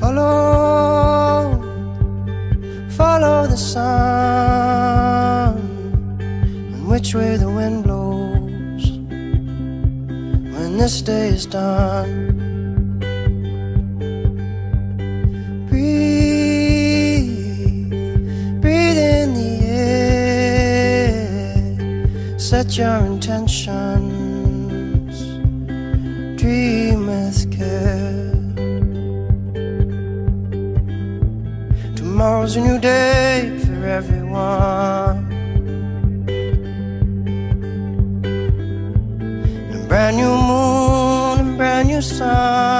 Follow, follow the sun And which way the wind blows When this day is done. Breathe, breathe in the air. Set your intentions. Dream with care. Tomorrow's a new day for everyone. A brand new moon and brand new sun.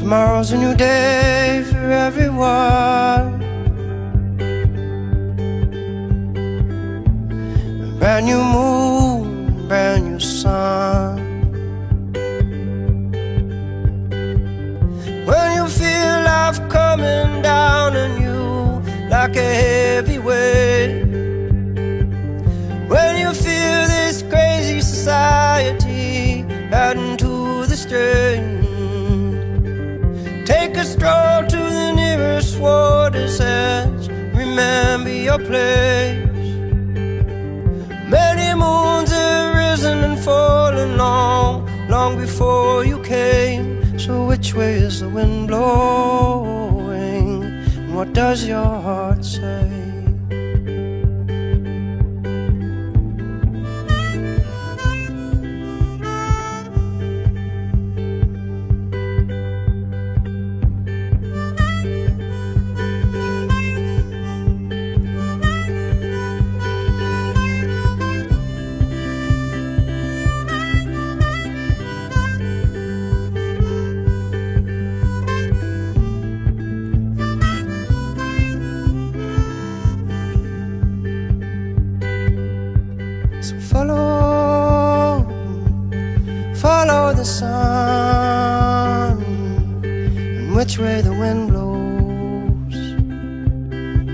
Tomorrow's a new day for everyone. A brand new moon, brand new sun. When you feel life coming down on you like a heavy weight. Your place. Many moons have risen and fallen long, long before you came. So which way is the wind blowing? And what does your heart say? Follow, follow the sun, and which way the wind blows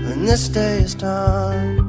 when this day is done.